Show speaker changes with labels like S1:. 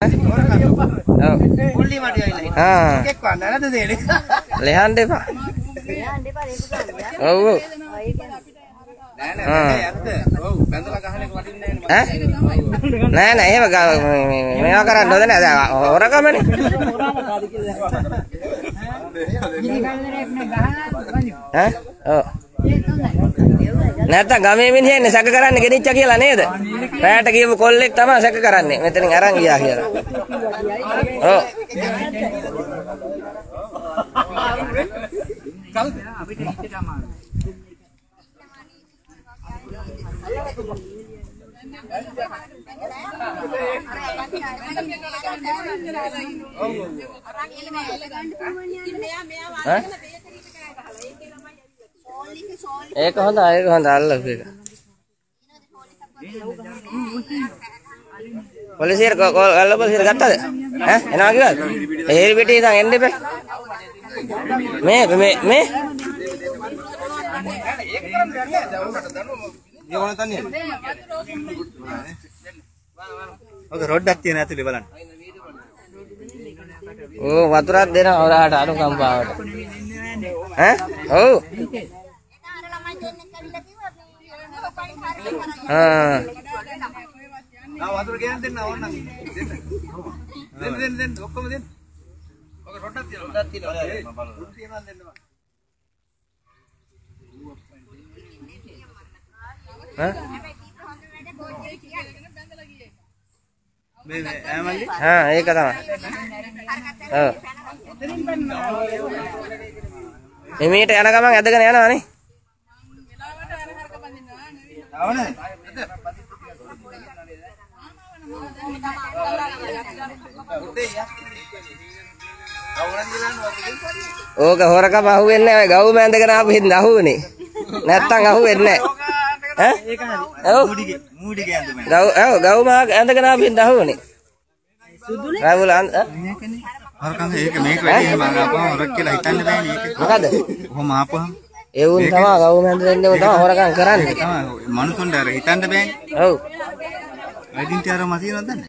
S1: ඔව්.
S2: පුල්ලි මඩි ඇවිල්ලා
S1: ආ
S2: එකෙක් වන්න නැද්ද දෙලේ
S1: ලෙහන්න එපා. ඔව් ඔව්.
S2: නෑ
S1: ආ.
S2: නෑ ඇත්ත ඔව් බැඳලා ගහන එක වටින්නේ නෑ
S1: ඈ? නෑ නෑ එහෙම ගා- මේ- මේ- මේවා කරන්න හොඳ නෑ. දැන් හොරකමනේ. ඈ? ඔව්. නැත්තම් ගමේ මිනිහෙන්නේ සැක කරන්නේ ගෙනිච්චා කියලා නේද? රැයට කියපු කොල්ලෙක් තමයි සැක කරන්නේ. මෙතනින් අරන් ගියා කියලා. ඔව්. ඈ? ඒක හොඳයි ඒක හොඳයි අල්ලපු එක. පොලිසියට කො- කො- අල්ල පොලිසියට ගත්තද? ඈ එනවා කිව්වද? හේරි පිටේ ඉඳන් එන්න එපා. මේ මේ මේ
S2: ඒගොල්ලෝ තනියද ඔක රොඩ්ඩක් තියෙන ඇතුලේ බලන්න
S1: ඕ වතුරක් දෙනවා ඔයාලට අනුකම්පාවට. ඈ? ඔව්.
S2: වතුර ගෙනත් දෙන්න ඕන නම් දෙන්න දෙන්න දෙන්න ඔක්කොම දෙන්න ඔක රොඩ්ඩක් තියෙනවා රොඩ්ඩක් තියෙනවා රොඩ් තියෙනවා දෙන්න බා
S1: ඈ?
S2: මේ මේ ඈමල්ලි
S1: ආ ඒක තමයි. ඔව්. එමීට යන ගමන් ඇදගෙන යනවානේ.
S2: ආවනේ
S1: ඕක හොරකම අහුවෙන්නේ නැහැ. ගවුම ඇඳගෙන ආපු හින්දා අහුවනේ. නැත්තම් අහුවෙන්නේ නැහැ. ඈ?
S2: මූඩිගේ මූඩිගේ ඇඳුම
S1: ගව් ඔව් ගවුම ඇඳගෙන ආපු හින්දා අහුවනේ. සුදුනේ? රාහුල?
S2: හරකන් ඒක මේක වැඩි මම ආපහම හොරක් කියලා හිතන්න බෑනේ ඒක
S1: මොකද?
S2: කොහොම ආපහම
S1: තමයි ගවුම ඇඳගෙන ඉන්නව තමයි හොරකම් කරන්නේ.
S2: තමයි මනුස්සොන්ට අර හිතන්න බෑනේ
S1: ඔව්.
S2: වැඩින්ට අර මතියනවද දන්නේ